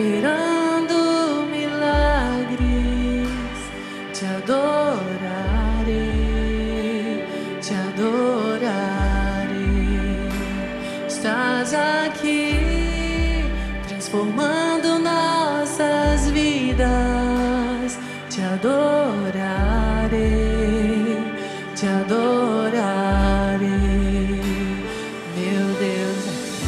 operando milagres, te adorarei, te adorarei. Estás aqui transformando nossas vidas, te adorarei, te adorarei. Meu Deus,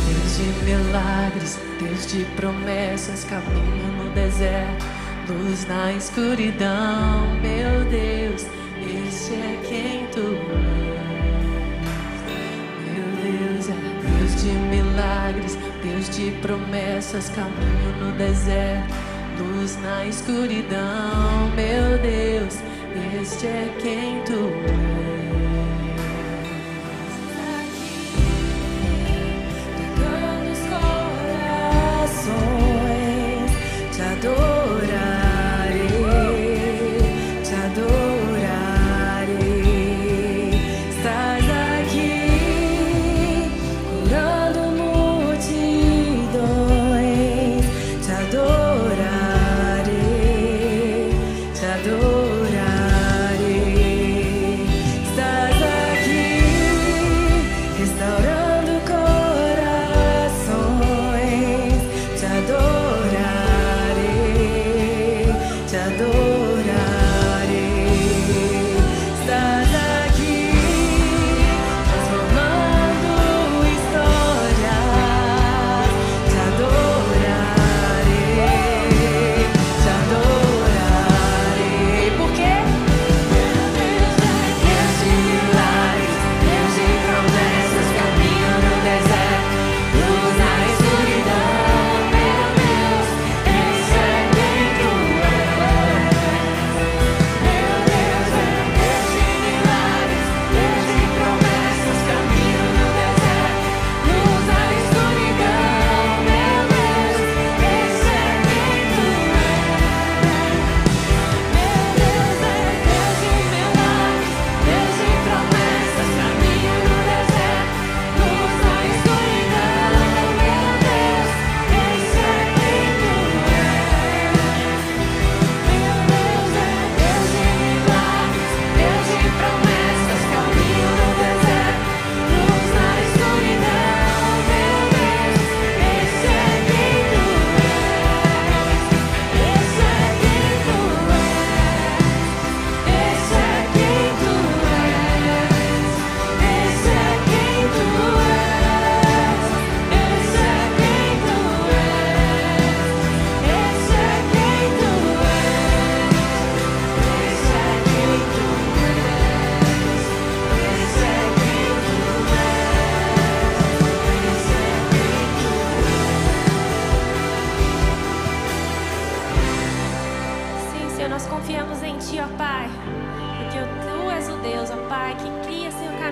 Deus de milagres, Deus de promessas, caminho no deserto, luz na escuridão. Meu Deus, esse é quem tu és. Meu Deus é Deus de milagres, Deus de promessas, caminho no deserto, luz na escuridão. Meu Deus, este é quem tu és. door.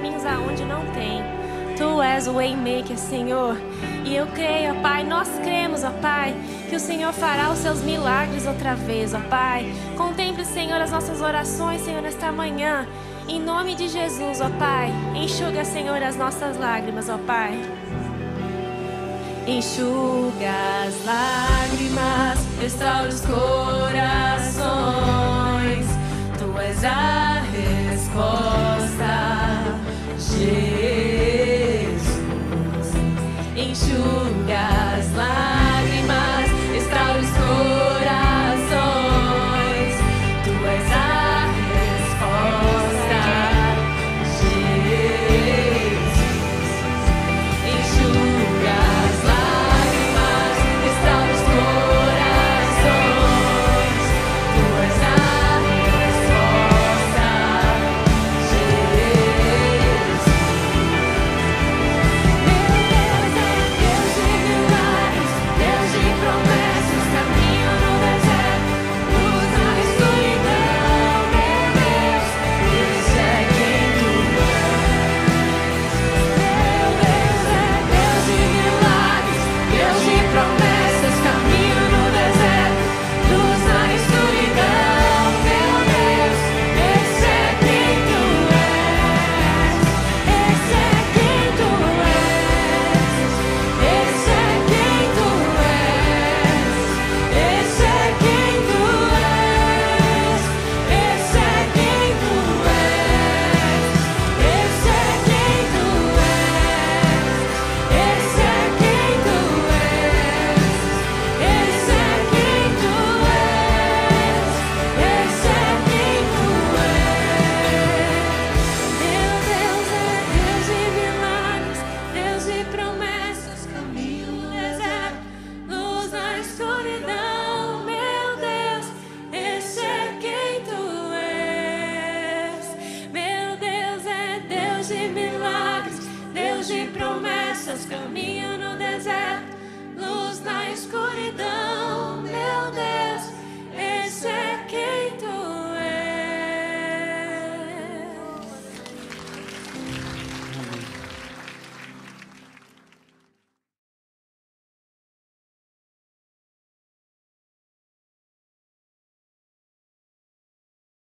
Caminhos aonde não tem. Tu és o Waymaker, Senhor. E eu creio, ó Pai, nós cremos, ó Pai, que o Senhor fará os seus milagres outra vez, ó Pai. Contemple, Senhor, as nossas orações, Senhor, nesta manhã. Em nome de Jesus, ó Pai. Enxuga, Senhor, as nossas lágrimas, ó Pai. Enxuga as lágrimas, restaura os corações. Tu és a resposta, day. de promessas, caminho no deserto, luz na escuridão.